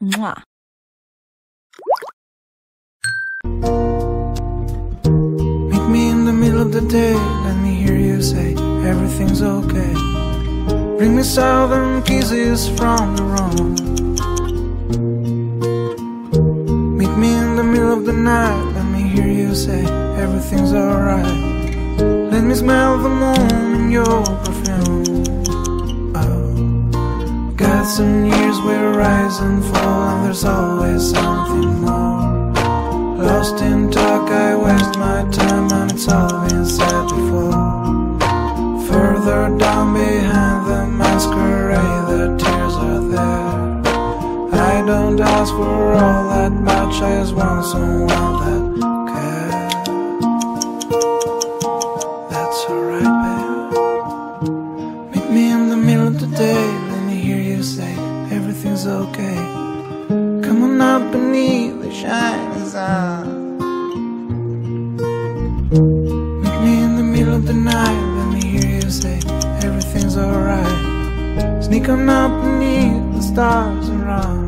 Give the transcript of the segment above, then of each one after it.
Mwah. Meet me in the middle of the day, let me hear you say everything's okay. Bring me southern kisses from the room. Meet me in the middle of the night, let me hear you say everything's alright. Let me smell the moon in your perfume. Got some years we rise and fall, and there's always something more. Lost in talk, I waste my time, and it's all been said before. Further down behind the masquerade, the tears are there. I don't ask for all that much, I just want someone that cares. That's alright, babe. Meet me in the middle of the day, you say everything's okay. Come on up beneath the shining sun. Meet me in the middle of the night, let me hear you say everything's alright. Sneak on up beneath the stars and run,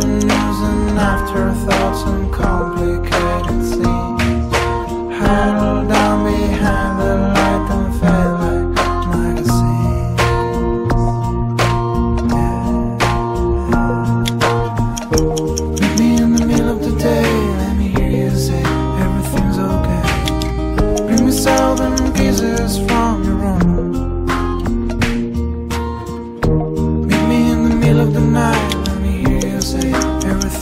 hear. News and afterthoughts and complicated scenes. Huddle down behind the light and fade like magazines. Meet me in the middle of the day, let me hear you say everything's okay. Bring me southern kisses from your room. Meet me in the middle of the night,